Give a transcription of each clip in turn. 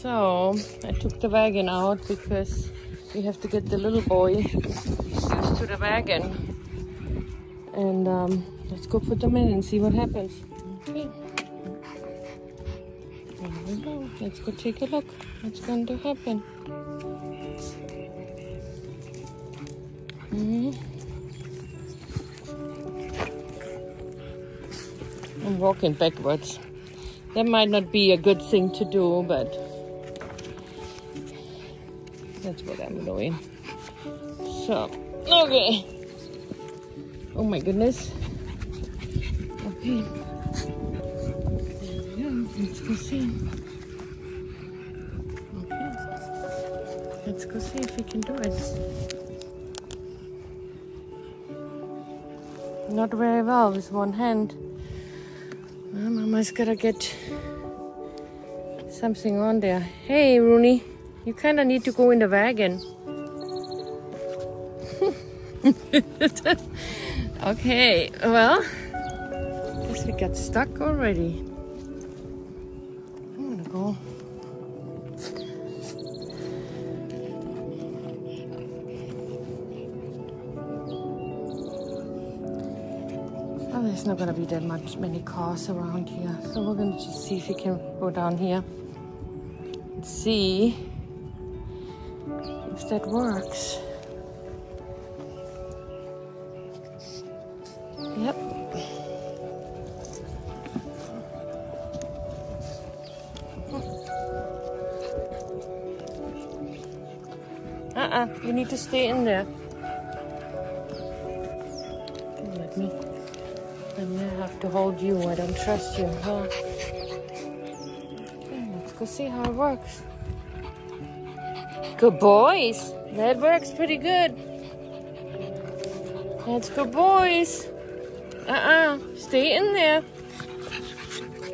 So I took the wagon out because we have to get the little boy used to the wagon. And um, let's go put them in and see what happens. Okay. There we go. Let's go take a look. What's going to happen? Mm -hmm. I'm walking backwards. That might not be a good thing to do, but that's what I'm doing. So, okay. Oh my goodness. Okay. Let's go see. Okay. Let's go see if we can do it. Not very well with one hand. Mama's gotta get something on there. Hey, Rooney. You kind of need to go in the wagon. okay, well, guess we got stuck already. I'm gonna go. Oh, there's not gonna be that much many cars around here, so we're gonna just see if we can go down here and see if that works. Yep. Uh-uh, you need to stay in there. Let me, I'm gonna have to hold you. I don't trust you, huh? Let's go see how it works. Good boys. That works pretty good. That's good boys. Uh-uh. Stay in there.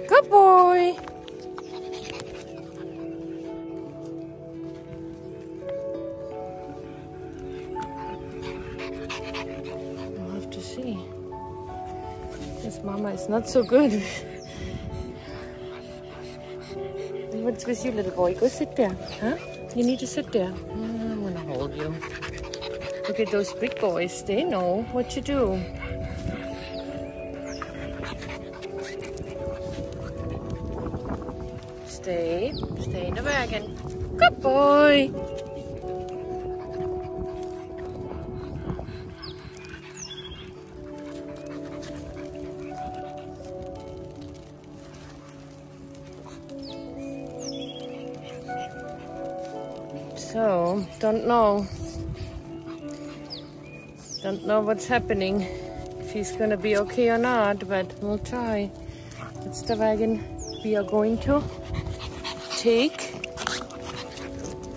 Good boy. We'll have to see. This mama is not so good. What's with you, little boy? Go sit there, huh? You need to sit there. Mm, I'm gonna hold you. Look at those big boys. They know what to do. Stay. Stay in the wagon. Good boy. So, don't know. Don't know what's happening. If he's gonna be okay or not, but we'll try. That's the wagon we are going to take.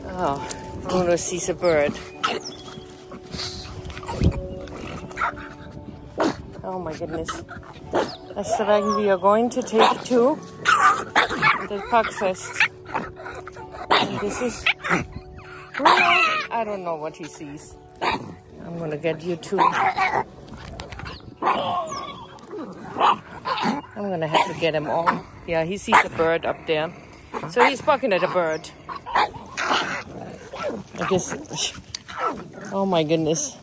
Oh, Bruno sees a bird. Oh my goodness. That's the wagon we are going to take to the Pugfest. And this is I don't know what he sees. I'm gonna get you too. I'm gonna have to get him all. Yeah, he sees a bird up there. So he's barking at a bird. I guess. Oh my goodness.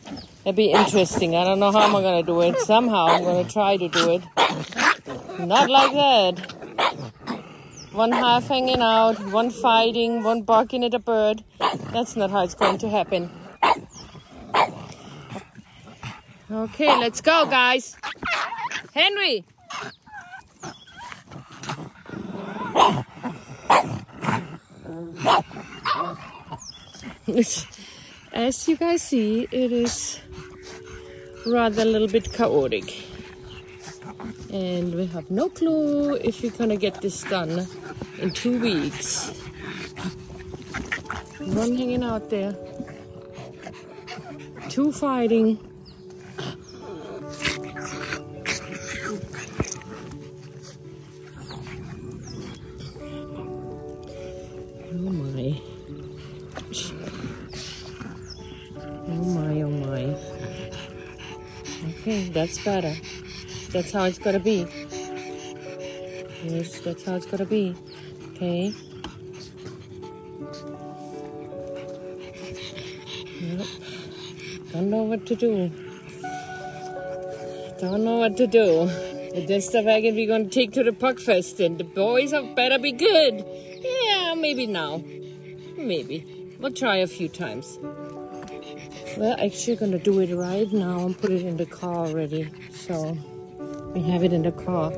That'd be interesting. I don't know how I'm gonna do it. Somehow I'm gonna try to do it. Not like that. One half hanging out, one fighting, one barking at a bird. That's not how it's going to happen. Okay, let's go, guys. Henry. As you guys see, it is rather a little bit chaotic. And we have no clue if we're gonna get this done in two weeks. One hanging out there. Two fighting. Oh my. Oh my, oh my. Okay, that's better. That's how it's gotta be. Yes, that's how it's gotta be. Okay. Don't know what to do. Don't know what to do. That's the wagon we're gonna take to the Pugfest and the boys have better be good. Yeah, maybe now. Maybe. We'll try a few times. We're actually gonna do it right now and put it in the car already. So we have it in the car.